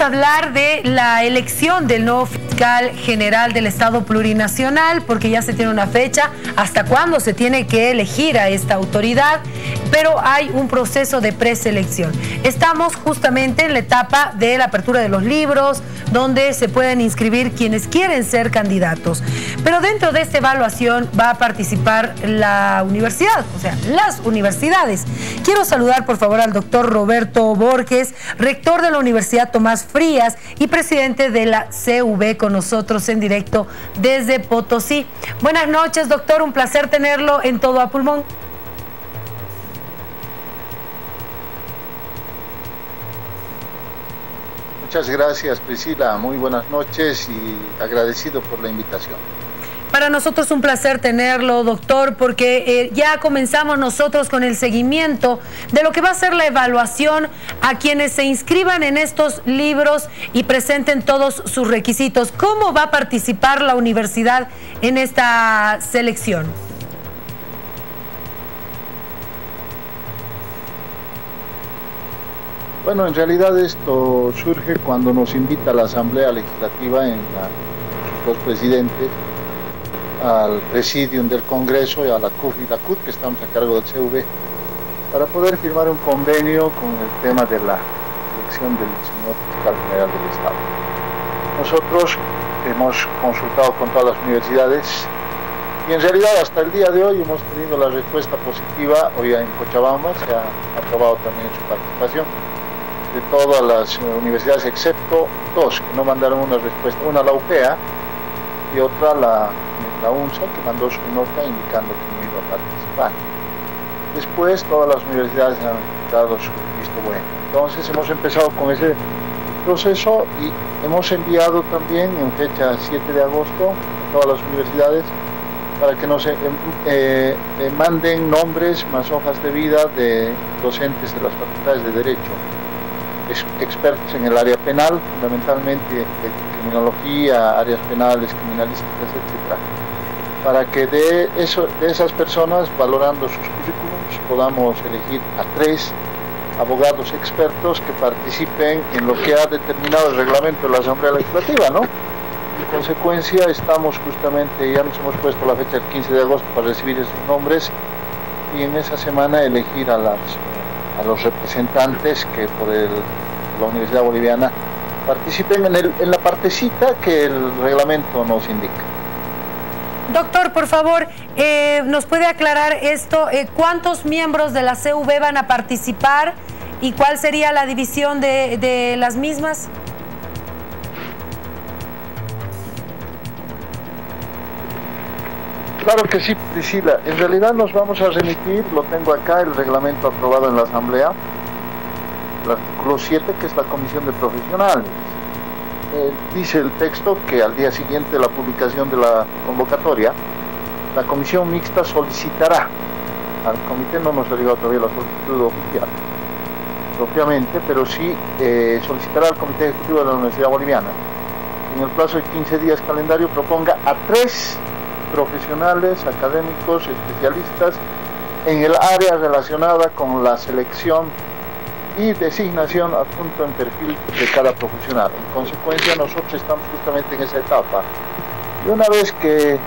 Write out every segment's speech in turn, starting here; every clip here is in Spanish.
a hablar de la elección del nuevo fiscal general del Estado plurinacional, porque ya se tiene una fecha hasta cuándo se tiene que elegir a esta autoridad, pero hay un proceso de preselección. Estamos justamente en la etapa de la apertura de los libros, donde se pueden inscribir quienes quieren ser candidatos. Pero dentro de esta evaluación va a participar la universidad, o sea, las universidades. Quiero saludar por favor al doctor Roberto Borges, rector de la Universidad Tomás Frías y presidente de la CV con nosotros en directo desde Potosí. Buenas noches, doctor, un placer tenerlo en todo a pulmón. Muchas gracias Priscila, muy buenas noches y agradecido por la invitación. Para nosotros es un placer tenerlo, doctor, porque eh, ya comenzamos nosotros con el seguimiento de lo que va a ser la evaluación a quienes se inscriban en estos libros y presenten todos sus requisitos. ¿Cómo va a participar la universidad en esta selección? Bueno, en realidad esto surge cuando nos invita la Asamblea Legislativa en la, los presidentes al presidium del Congreso y a la CUF y la CUT, que estamos a cargo del CV, para poder firmar un convenio con el tema de la elección del señor fiscal general del Estado. Nosotros hemos consultado con todas las universidades y en realidad hasta el día de hoy hemos tenido la respuesta positiva, hoy en Cochabamba se ha aprobado también su participación de todas las universidades excepto dos que no mandaron una respuesta, una la UPEA y otra la la UNSA, que mandó su nota indicando que no iba a participar. Después todas las universidades han dado su visto bueno. Entonces hemos empezado con ese proceso y hemos enviado también en fecha 7 de agosto a todas las universidades para que nos eh, eh, eh, manden nombres más hojas de vida de docentes de las facultades de Derecho, expertos en el área penal, fundamentalmente de criminología, áreas penales, criminalísticas, etc para que de, esas personas, valorando sus currículums, podamos elegir a tres abogados expertos que participen en lo que ha determinado el reglamento de la Asamblea Legislativa, ¿no? En consecuencia, estamos justamente, ya nos hemos puesto la fecha del 15 de agosto para recibir esos nombres y en esa semana elegir a los representantes que por la Universidad Boliviana participen en, en la partecita que el reglamento nos indica. Doctor, por favor, eh, ¿nos puede aclarar esto? Eh, ¿Cuántos miembros de la CV van a participar y cuál sería la división de, las mismas? Claro que sí, Priscila. En realidad nos vamos a remitir, lo tengo acá, el reglamento aprobado en la Asamblea, el artículo 7, que es la Comisión de Profesionales. Eh, dice el texto que al día siguiente de la publicación de la convocatoria, la comisión mixta solicitará, al comité no nos ha llegado todavía la solicitud oficial, propiamente, pero sí eh, solicitará al comité ejecutivo de la Universidad Boliviana, en el plazo de 15 días calendario, proponga a tres profesionales, académicos, especialistas en el área relacionada con la selección y designación adjunto en perfil de cada profesional. En consecuencia, nosotros estamos justamente en esa etapa. Y una vez que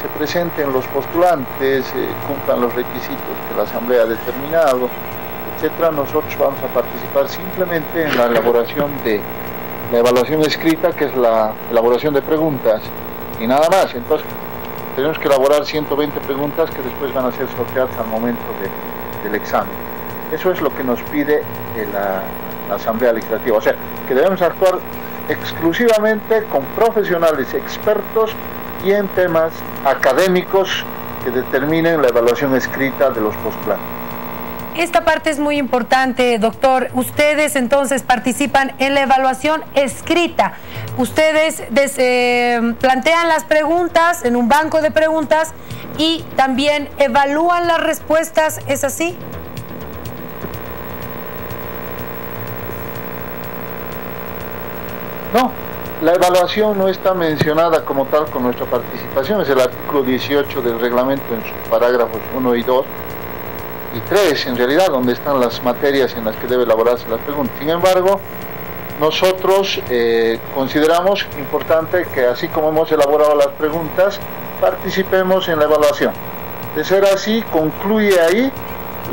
se presenten los postulantes, eh, cumplan los requisitos que la Asamblea ha determinado, etcétera, nosotros vamos a participar simplemente en la elaboración de la evaluación escrita, que es la elaboración de preguntas, y nada más. Entonces, tenemos que elaborar 120 preguntas que después van a ser sorteadas al momento del examen. Eso es lo que nos pide la, Asamblea Legislativa. O sea, que debemos actuar exclusivamente con profesionales expertos y en temas académicos que determinen la evaluación escrita de los postulantes. Esta parte es muy importante, doctor. Ustedes entonces participan en la evaluación escrita. Ustedes eh, plantean las preguntas en un banco de preguntas y también evalúan las respuestas, ¿es así? No, la evaluación no está mencionada como tal con nuestra participación, es el artículo 18 del reglamento en sus parágrafos 1 y 2 y 3 en realidad, donde están las materias en las que debe elaborarse las preguntas. Sin embargo, nosotros eh, consideramos importante que así como hemos elaborado las preguntas, participemos en la evaluación. De ser así, concluye ahí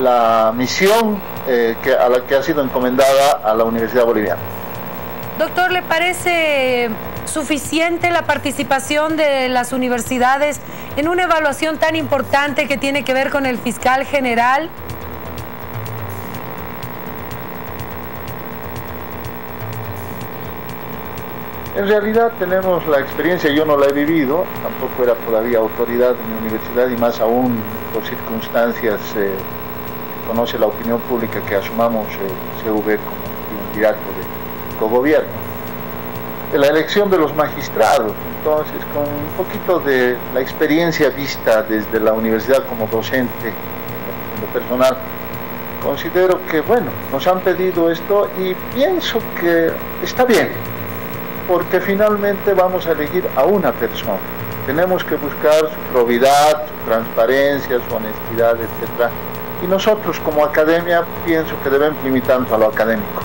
la misión eh, que, a la que ha sido encomendada a la Universidad Boliviana. Doctor, ¿le parece suficiente la participación de las universidades en una evaluación tan importante que tiene que ver con el fiscal general? En realidad tenemos la experiencia, yo no la he vivido, tampoco era todavía autoridad en mi universidad y más aún por circunstancias eh, conoce la opinión pública que asumamos el CV como un de cogobierno. La elección de los magistrados, entonces con un poquito de la experiencia vista desde la universidad como docente, en lo personal, considero que bueno, nos han pedido esto y pienso que está bien porque finalmente vamos a elegir a una persona. Tenemos que buscar su probidad, su transparencia, su honestidad, etc. Y nosotros como academia pienso que debemos limitar a lo académico,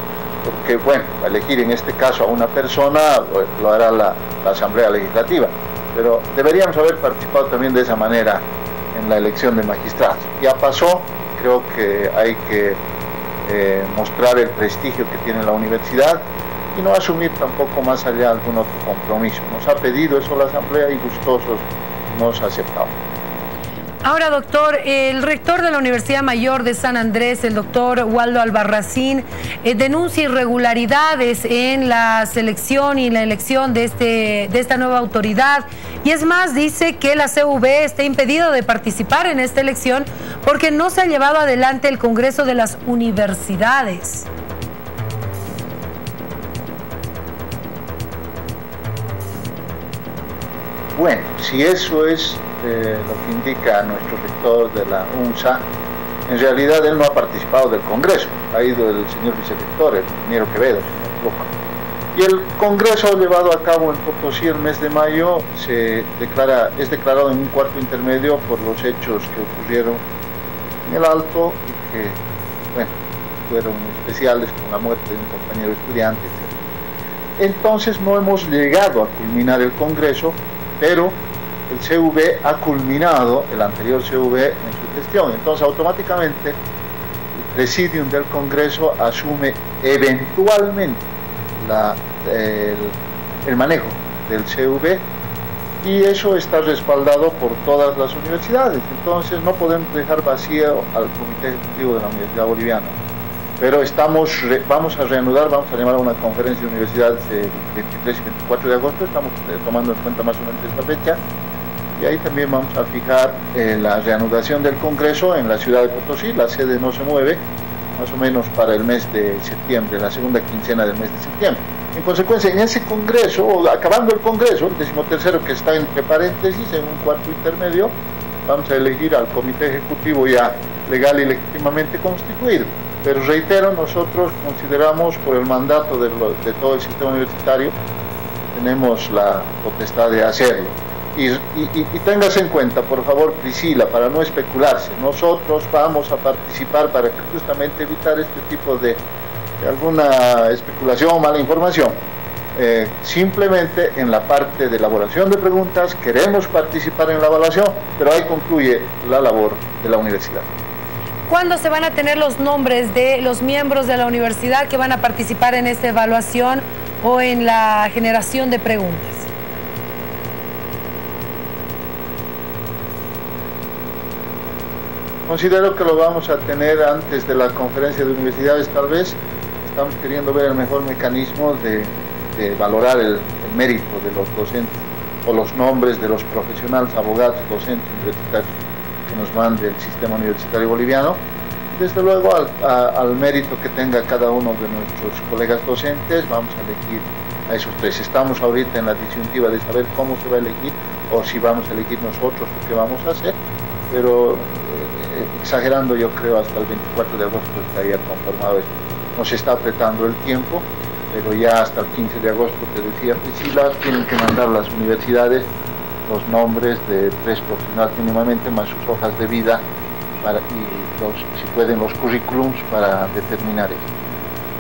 porque bueno, elegir en este caso a una persona lo, hará la, Asamblea Legislativa, pero deberíamos haber participado también de esa manera en la elección de magistrados. Ya pasó, creo que hay que eh, mostrar el prestigio que tiene la universidad y no asumir tampoco más allá algún otro compromiso. Nos ha pedido eso la Asamblea y gustosos nos ha aceptado. Ahora, doctor, el rector de la Universidad Mayor de San Andrés, el doctor Waldo Albarracín, eh, denuncia irregularidades en la selección y la elección de, este, de esta nueva autoridad. Y es más, dice que la CV está impedido de participar en esta elección porque no se ha llevado adelante el Congreso de las Universidades. Bueno, si eso es eh, lo que indica nuestro rector de la UNSA, en realidad él no ha participado del Congreso, ha ido el señor vicerrector, el ingeniero Quevedo, si Y el Congreso llevado a cabo en Potosí el mes de mayo se declara, es declarado en un cuarto intermedio por los hechos que ocurrieron en el Alto y que, bueno, fueron especiales con la muerte de un compañero estudiante. Entonces no hemos llegado a culminar el Congreso pero el CV ha culminado el anterior CV en su gestión. Entonces, automáticamente, el presidium del Congreso asume eventualmente el, manejo del CV y eso está respaldado por todas las universidades. Entonces, no podemos dejar vacío al Comité Ejecutivo de la Universidad Boliviana pero estamos, vamos a reanudar, vamos a llamar a una conferencia de universidades el 23 y 24 de agosto, estamos eh, tomando en cuenta más o menos esta fecha, y ahí también vamos a fijar eh, la reanudación del Congreso en la ciudad de Potosí, la sede no se mueve, más o menos para el mes de septiembre, la segunda quincena del mes de septiembre. En consecuencia, en ese Congreso, acabando el Congreso, el decimotercero que está entre paréntesis, en un cuarto intermedio, vamos a elegir al Comité Ejecutivo ya legal y legítimamente constituido. Pero reitero, nosotros consideramos por el mandato de, todo el sistema universitario, tenemos la potestad de hacerlo. Y, y, en cuenta, por favor, Priscila, para no especularse, nosotros vamos a participar para justamente evitar este tipo de, alguna especulación o mala información. Eh, simplemente en la parte de elaboración de preguntas queremos participar en la evaluación, pero ahí concluye la labor de la universidad. ¿Cuándo se van a tener los nombres de los miembros de la universidad que van a participar en esta evaluación o en la generación de preguntas? Considero que lo vamos a tener antes de la conferencia de universidades tal vez. Estamos queriendo ver el mejor mecanismo de, valorar el, el, mérito de los docentes o los nombres de los profesionales, abogados, docentes universitarios que nos mande el sistema universitario boliviano, desde luego al, mérito que tenga cada uno de nuestros colegas docentes, vamos a elegir a esos tres. Estamos ahorita en la disyuntiva de saber cómo se va a elegir o si vamos a elegir nosotros o qué vamos a hacer, pero eh, exagerando yo creo hasta el 24 de agosto estaría conformado esto. Nos está apretando el tiempo, pero ya hasta el 15 de agosto, te decía Priscila, tienen que mandar las universidades los nombres de tres profesionales mínimamente, más sus hojas de vida y los, si pueden los currículums para determinar esto.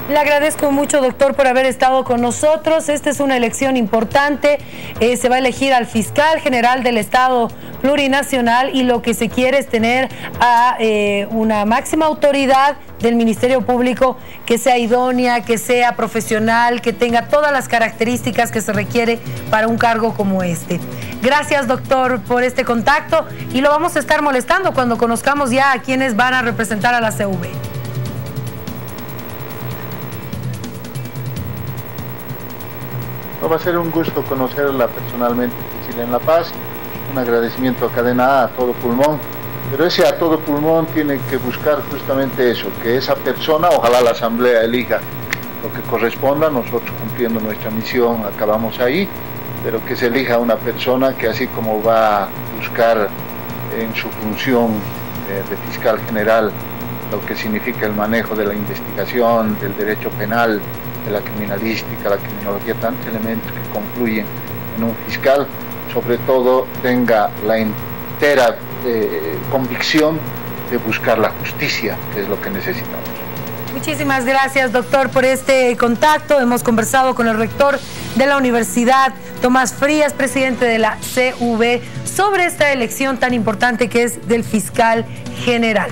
Le agradezco mucho, doctor, por haber estado con nosotros. Esta es una elección importante. Eh, se va a elegir al fiscal general del Estado plurinacional y lo que se quiere es tener a eh, una máxima autoridad del Ministerio Público que sea idónea, que sea profesional, que tenga todas las características que se requiere para un cargo como este. Gracias, doctor, por este contacto y lo vamos a estar molestando cuando conozcamos ya a quienes van a representar a la CV. Va a ser un gusto conocerla personalmente, en La Paz. Un agradecimiento a Cadena A, a todo pulmón. Pero ese a todo pulmón tiene que buscar justamente eso, que esa persona, ojalá la Asamblea elija lo que corresponda, nosotros cumpliendo nuestra misión acabamos ahí, pero que se elija una persona que así como va a buscar en su función eh, de fiscal general lo que significa el manejo de la investigación, del derecho penal, de la criminalística, la criminología, tantos elementos que concluyen en un fiscal, sobre todo tenga la entera eh, convicción de buscar la justicia, que es lo que necesitamos. Muchísimas gracias, doctor, por este contacto. Hemos conversado con el rector de la universidad, Tomás Frías, presidente de la CV, sobre esta elección tan importante que es del fiscal general.